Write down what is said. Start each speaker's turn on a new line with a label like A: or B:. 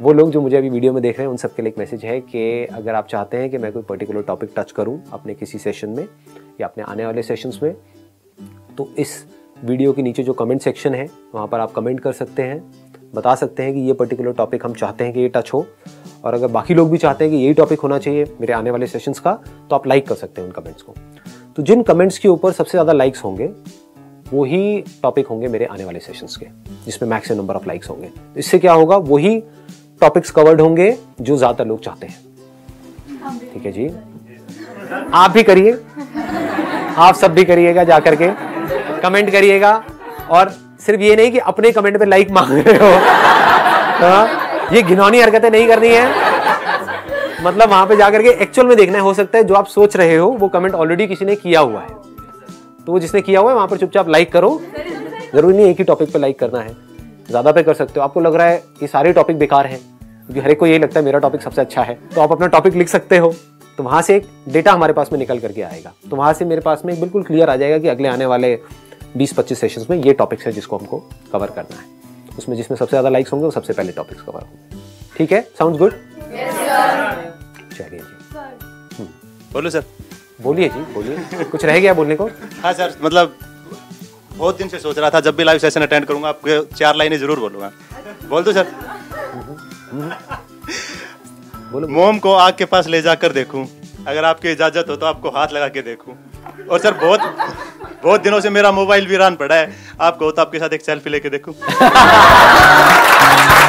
A: वो लोग जो मुझे अभी वीडियो में देख रहे हैं, उन सबके लिए एक मैसेज है कि अगर आप चाहते हैं कि मैं कोई पर्टिकुलर टॉपिक टच करूँ अपने किसी सेशन में या अपने आने वाले सेशंस में तो इस वीडियो के नीचे जो कमेंट सेक्शन है, वहाँ पर आप कमेंट कर सकते हैं, बता सकते हैं कि ये पर्टिकुलर टॉपिक हम चाहते हैं कि ये टच हो। और अगर बाकी लोग भी चाहते हैं कि यही टॉपिक होना चाहिए मेरे आने वाले सेशंस का तो आप लाइक कर सकते हैं उन कमेंट्स को। तो जिन कमेंट्स के ऊपर सबसे ज़्यादा लाइक्स होंगे, वही टॉपिक होंगे मेरे आने वाले सेशंस के, जिसमें मैक्सिमम नंबर ऑफ़ लाइक्स होंगे। इससे क्या होगा, वही टॉपिक्स कवर्ड होंगे जो ज़्यादातर लोग चाहते हैं। ठीक है जी? आप भी करिए। आप सब भी करिएगा जा करके कमेंट करिएगा। और सिर्फ़ ये नहीं कि अपने कमेंट पे लाइक मांग रहे हो। हाँ, ये घिनौनी हरकतें नहीं करनी है। मतलब वहाँ पे जाकर के एक्चुअल में देखना है हो सकता है जो आप सोच रहे हो वो कमेंट ऑलरेडी किसी ने किया हुआ है। तो जिसने किया हुआ है वहाँ पर चुपचाप लाइक करो। ज़रूरी नहीं एक ही टॉपिक पे लाइक करना है। ज़्यादा पे कर सकते हो। आपको लग रहा है ये सारे टॉपिक बेकार हैं। क्योंकि हर एक को यही लगता है मेरा टॉपिक सबसे अच्छा है। तो आप अपना टॉपिक लिख सकते हो तो वहाँ से एक डेटा हमारे पास में निकल करके आएगा। तो वहाँ से मेरे पास में बिल्कुल क्लियर आ जाएगा कि अगले आने वाले 20-25 सेशंस में ये टॉपिक्स है जिसको हमको कवर करना है। उसमें जिसमें सबसे ज़्यादा लाइक्स होंगे वो सबसे पहले टॉपिक्स कवर होंगे। ठीक है? साउंड गुड चलिए जी।
B: बोलो सर।
A: बोलिए जी बोलिए। कुछ रह गया बोलने को?
B: हाँ सर मतलब बहुत दिन से सोच रहा था जब भी लाइव सेशन अटेंड करूँगा आपके चार लाइनें ज़रूर बोलूँगा। बोल दो सर।
A: बोलो।
B: मोम को आग के पास ले जाकर देखूँ। अगर आपकी इजाज़त हो तो आपको हाथ लगा के देखूँ। और सर बहुत बहुत दिनों से मेरा मोबाइल वीरान पड़ा है। आपको तो आपके साथ एक सेल्फी लेके देखूँ।